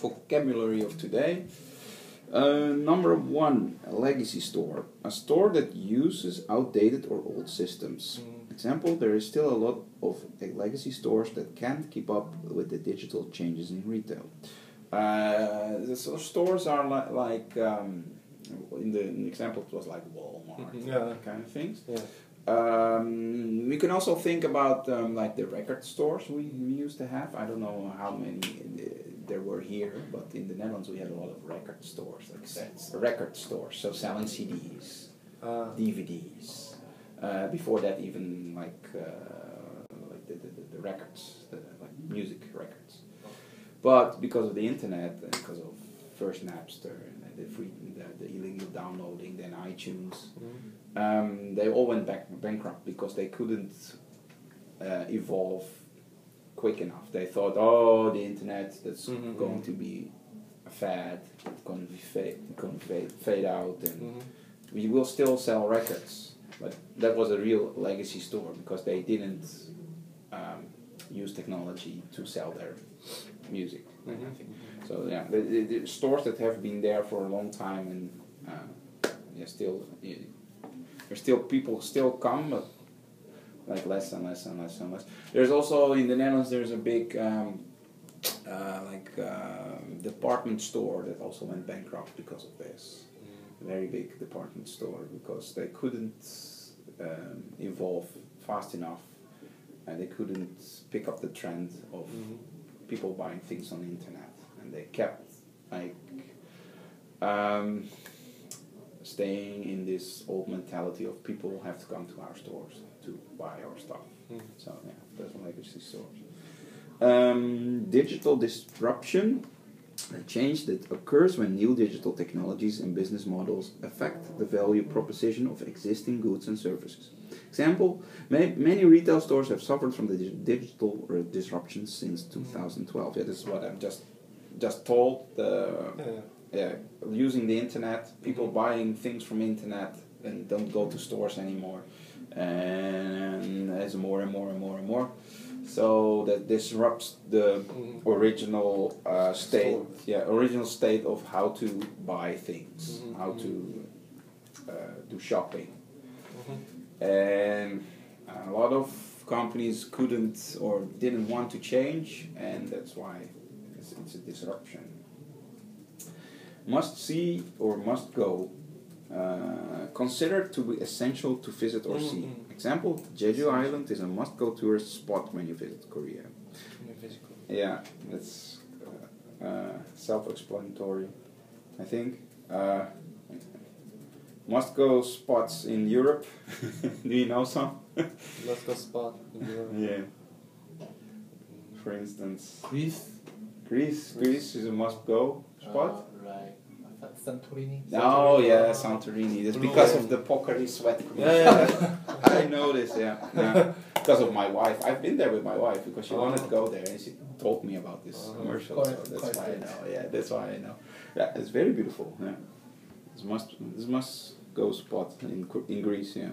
vocabulary of today. Uh, number one, a legacy store. A store that uses outdated or old systems. Mm. Example, there is still a lot of legacy stores that can't keep up with the digital changes in retail. Uh, the so stores are li- like, um, in the in the example, it was like Walmart, Mhm, yeah. kind of things. Yeah. Um, we can also think about um, like the record stores we, we used to have. I don't know how many there were here, but in the Netherlands we had a lot of record stores, like sets, record stores, so selling CDs, Uh, DVDs. Uh, before that, even like uh, like the, the, the records, the, like music records. But because of the internet, and because of first Napster and the free, the, the illegal downloading, then iTunes, mm. um, they all went back bankrupt because they couldn't uh, evolve quick enough. They thought, oh, the internet that's Mhm, going mhm. to be a fad, it's going to be fade, going to fade, fade out, and Mhm. we will still sell records. But that was a real legacy store because they didn't um, use technology to sell their music. I Mhm. think. So yeah, the, the, the stores that have been there for a long time and uh, yeah, still, yeah, there's still people still come, but like less and less and less and less. There's also in the Netherlands there's a big um, uh, like um department store that also went bankrupt because of this. Very big department store because they couldn't um, evolve fast enough and they couldn't pick up the trend of Mhm. people buying things on the internet and they kept like um, staying in this old mentality of people have to come to our stores to buy our stuff Mm. so yeah that's one legacy stores um, digital disruption a change that occurs when new digital technologies and business models affect the value proposition of existing goods and services. Example, ma- many retail stores have suffered from the dig- digital disruption since 2012. Yeah, this is what I'm just just told. The Yeah. yeah, using the internet, people Mhm. buying things from internet and don't go to stores anymore, and as more and more and more and more, so that disrupts the Mhm. original uh, state, yeah, original state of how to buy things, Mhm, how to uh, do shopping, Mhm. and a lot of companies couldn't or didn't want to change, and that's why it's, it's a disruption. Must see or must go. Uh, considered to be essential to visit or see. Mhm. Example: Jeju Island is a must-go tourist spot when you visit Korea. Yeah, that's uh, uh, self-explanatory, I think. Uh, must go spots in Europe. Do you know some? Let's go spot. in Europe. Yeah. For instance, Greece. Greece. Greece is a must-go spot. Uh, right. Santorini. Oh yeah, Santorini. That's because of the Pocari sweat. Yeah, yeah. I know this. Yeah, yeah. Because of my wife. I've been there with my wife because she wanted to Oh. go there and she told me about this Oh. commercial. So that's quite why I know. Yeah, that's why I know. Yeah, it's very beautiful. Yeah, this must this must go spot in in Greece. Yeah.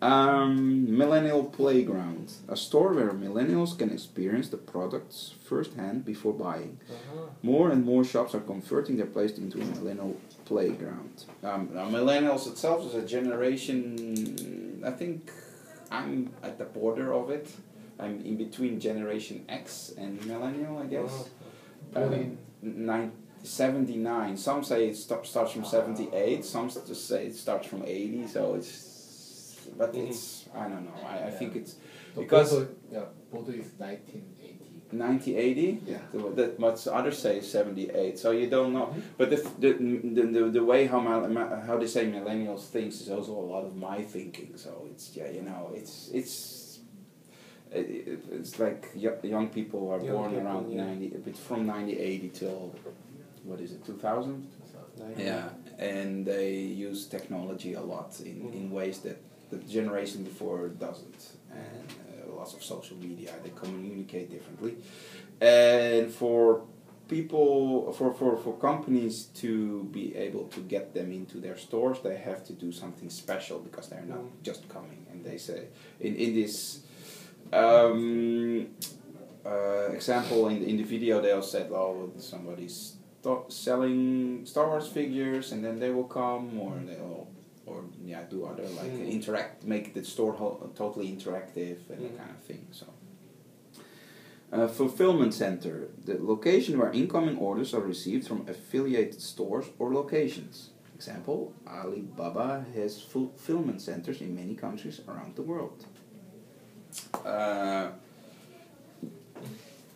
Um, millennial playground, a store where millennials can experience the products firsthand before buying. Uh-huh. More and more shops are converting their place into a millennial playground. Um, millennials itself is a generation. I think I'm at the border of it. I'm in between Generation X and millennial, I guess. Uh-huh. Uh, nine, 79. Some say it st- starts from 78. Some just say it starts from 80. So it's, but Mhm. it's I don't know. I, I think it's Because- border, yeah, border is 1980. 1980. Yeah. The- That what others say is 78. So you don't know. Mhm. But the, the, the, the, the way how my, how they say millennials thinks is also a lot of my thinking. So it's yeah, you know, it's it's it, it- it's like yo- young people are Young born people, around yeah. 90, but from 1980 till what is it, 2000? Yeah, and they use technology a lot in, in Mhm. ways that the generation before doesn't. And uh, lots of social media, they communicate differently. And for people, for, for, for companies to be able to get them into their stores, they have to do something special because they're not Mm. just coming. And they say, in, in this um, uh, example in in the video they'll said, oh, somebody's selling Star Wars figures, and then they will come, or they'll yeah do other like Mm. interact, make the store ho- totally interactive and that Mm. kind of thing. So. Uh, fulfillment center, the location where incoming orders are received from affiliated stores or locations. Example, Alibaba has fulfillment centers in many countries around the world. Uh,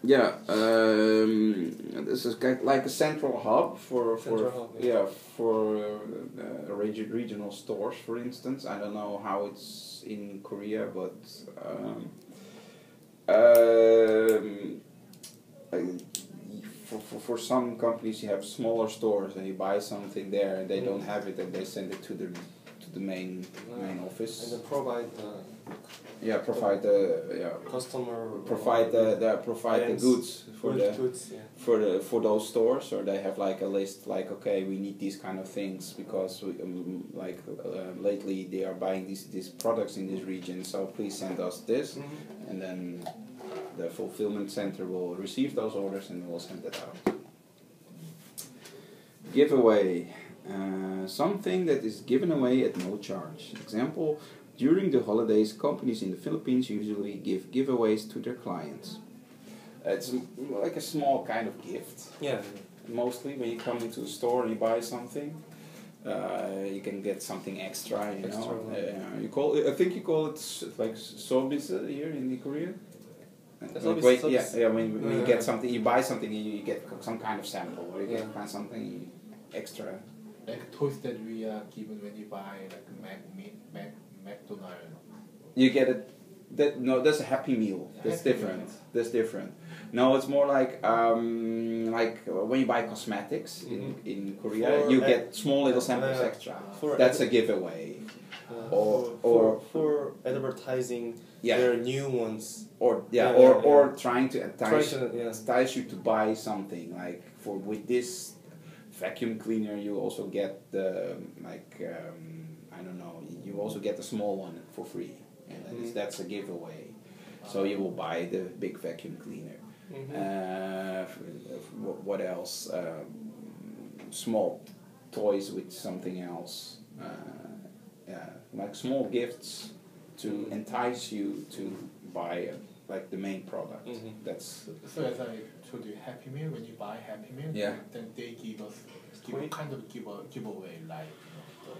yeah, um, this is like a central hub for for hub, yeah. yeah for uh, regi- regional stores, for instance. I don't know how it's in Korea, but um, um, for, for, for some companies you have smaller stores and you buy something there and they Mm. don't have it and they send it to the the main main office. And provide the Yeah, provide the yeah customer. provide the, the provide the goods for the goods. Yeah. for the for those stores or they have like a list like okay we need these kind of things because we, um, like uh, lately they are buying these these products in this region so please send us this Mhm. and then the fulfillment center will receive those orders and will send it out. Giveaway. Uh, something that is given away at no charge. Example, during the holidays, companies in the Philippines usually give giveaways to their clients. It's like a small kind of gift. Yeah. Mostly when you come into a store and you buy something, uh, you can get something extra. You Extra, know, uh, you call it, I think you call it like sobis uh, here in Korea. That's Like, wait, yeah, yeah. When, when you get something, you buy something, and you get some kind of sample, or you get Yeah. something extra. Like toys that we are given when you buy like Mac, Mac, Mac, McDonald's. You get it. That no, that's a happy meal. That's Happy different. Meal. That's different. No, it's more like um, like uh, when you buy cosmetics in, Mhm. in Korea, For you get small little samples uh, extra. for That's a giveaway. Uh, Or- for, or- for, for advertising Yeah. their new ones. Or yeah, Yeah, or yeah, or yeah. trying to entice Try to- yeah. entice you to buy something like for with this vacuum cleaner you also get the like um, I don't know you also get the small one for free and that is, Mhm. that's a giveaway. So you will buy the big vacuum cleaner. Mhm. Uh, f- f- wh- what else? Um, small toys with something else. Uh, yeah, like small gifts to Mhm. entice you to buy uh, like the main product. Mhm. That's So as I told you, Happy Meal when you buy Happy Meal, Yeah. then they give us give kind of give a giveaway like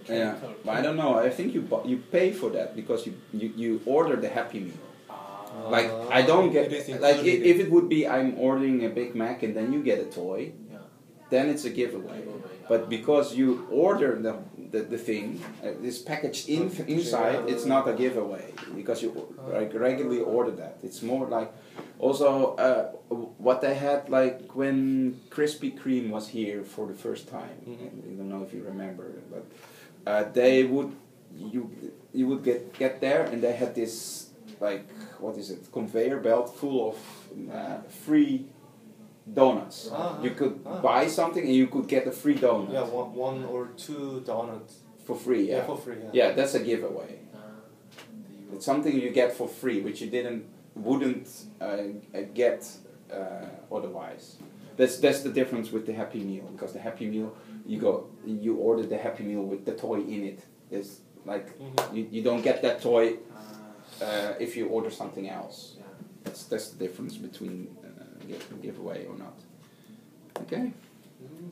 you know, yeah. But I don't know. I think you bu- you pay for that because you you, you order the Happy Meal. Ah, Like I don't get is like i- included. if it would be I'm ordering a Big Mac and then you get a toy, yeah. then it's a giveaway. Giveaway, But because you order the the, the thing, uh, it's packaged in Packaging, inside, it's not a giveaway because you like regularly order that. It's more like also uh, what they had like when Krispy Kreme was here for the first time. Mhm. I don't know if you remember, but uh, they would you you would get get there and they had this like what is it conveyor belt full of uh, free donuts. Ah, you could ah. buy something and you could get a free donut Yeah, one, one or two donuts. for free. Yeah. for free. Yeah. yeah, that's a giveaway. Ah, It's something you get for free, which you didn't wouldn't uh, uh, get uh, otherwise. That's that's the difference with the Happy Meal because the Happy Meal you go you order the Happy Meal with the toy in it. It's like Mhm. you, you don't get that toy ah, uh, if you order something else. yeah. That's that's the difference between give, giveaway or not. Okay. Mhm.